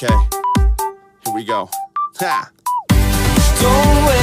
Okay, here we go. Ha! Don't wait.